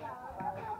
Yeah.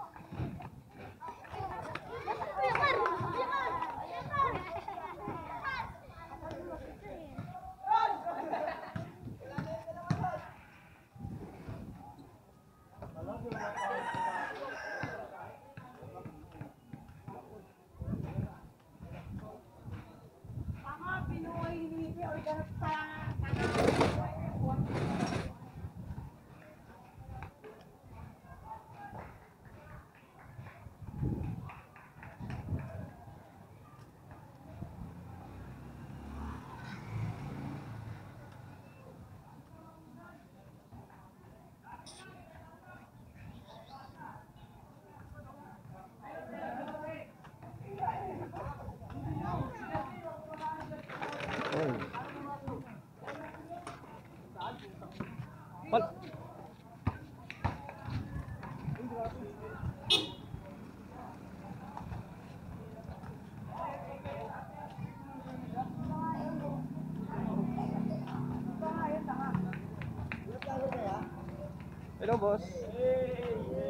Hello, boss.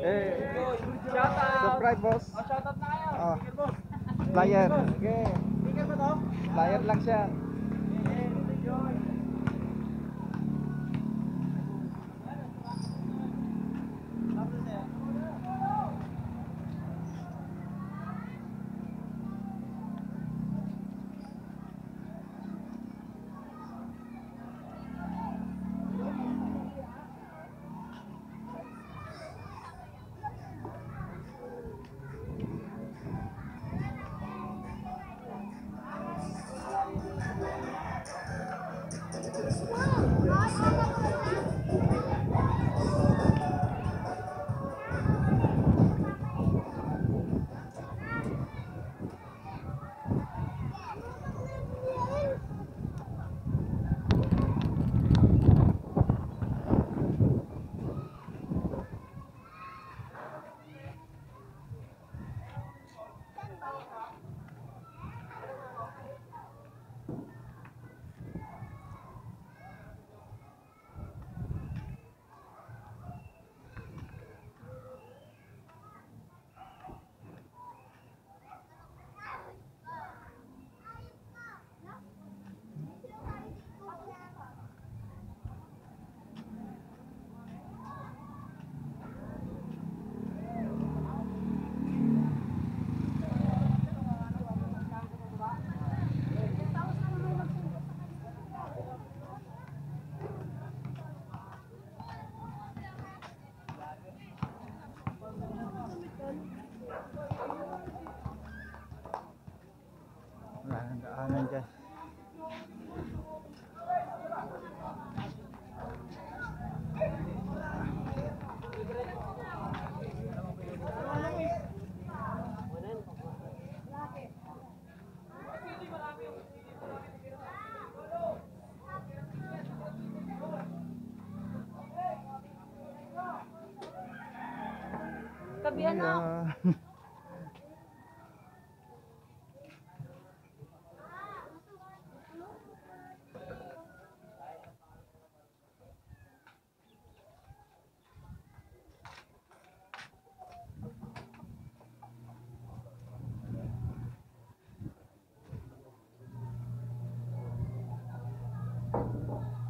Hey. Shout out! Surprise, boss. Oh, shout out na kayo. Oh. Flyer. Sige. Speaker ba to? Flyer lang siya. Sabia não. Thank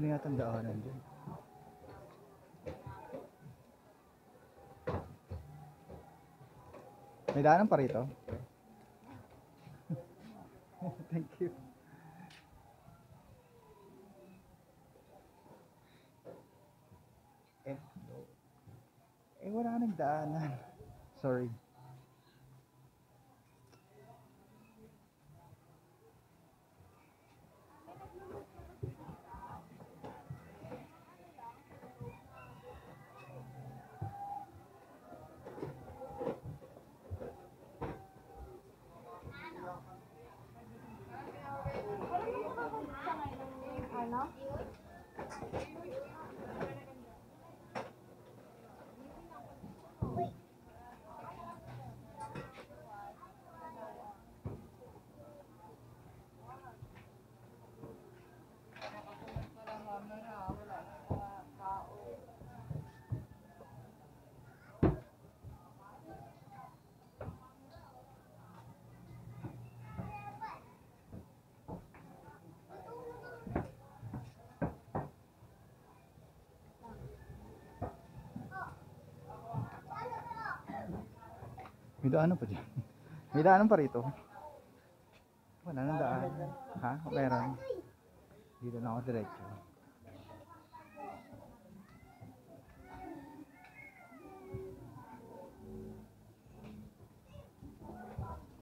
na. Hello. Ang daanan dyan. May daanan pa rito? Thank you. Eh, eh wala nang daanan. Sorry. May daanan pa dyan. May daanan pa rito. Wala nang daan. Ha? Meron. Dito na ako diretso.